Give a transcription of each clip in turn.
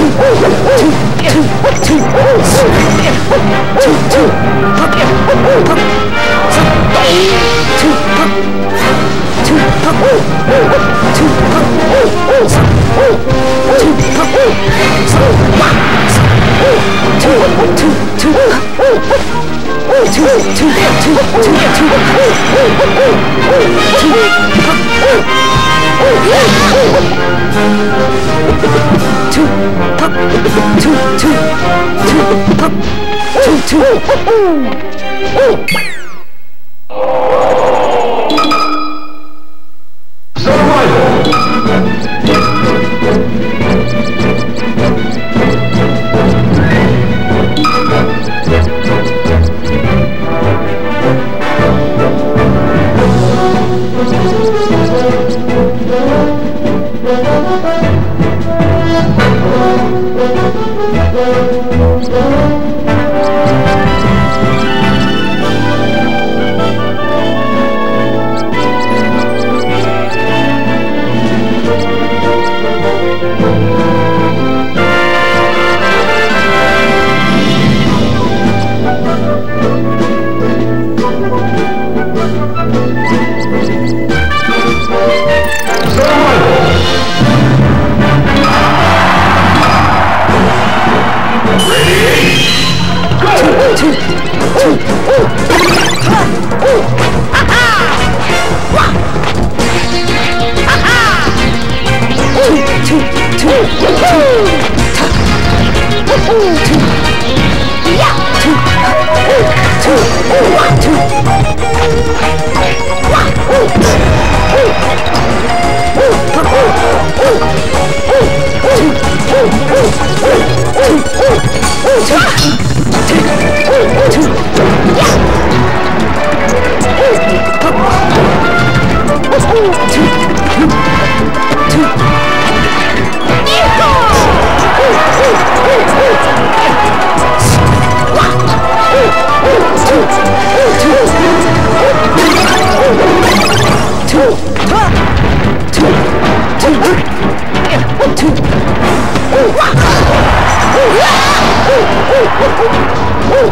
Oh! two, Thank you. Thank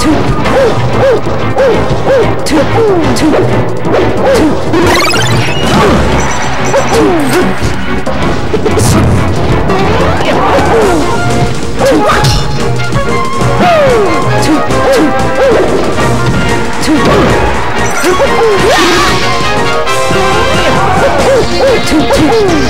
Two, two, two.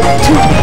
two,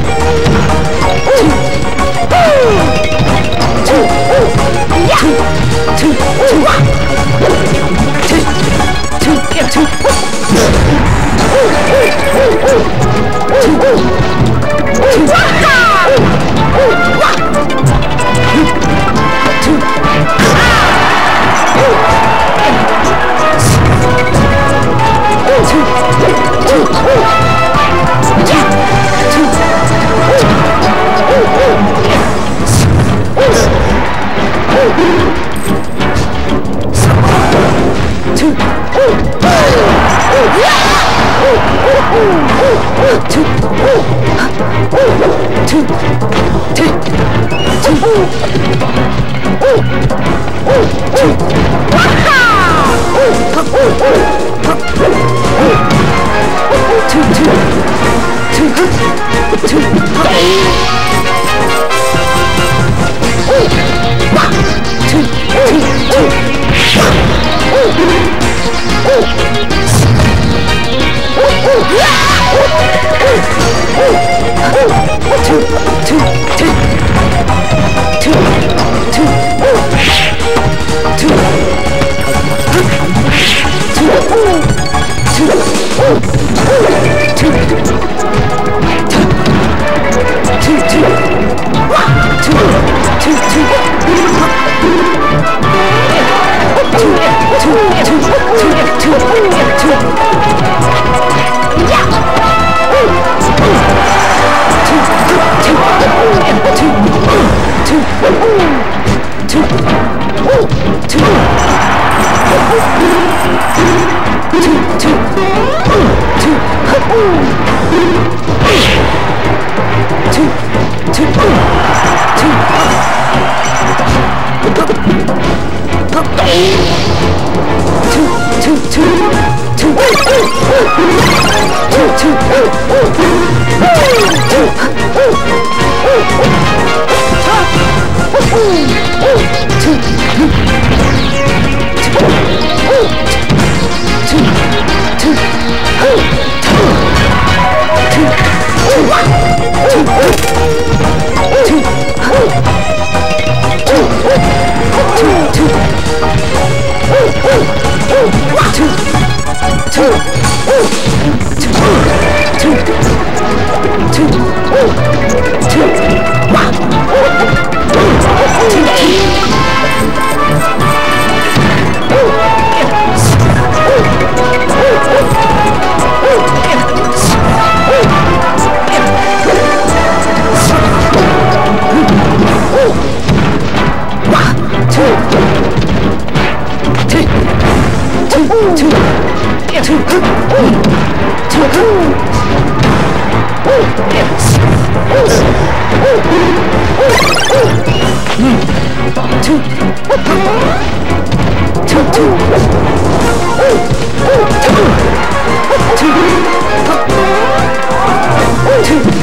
와하! two, Two.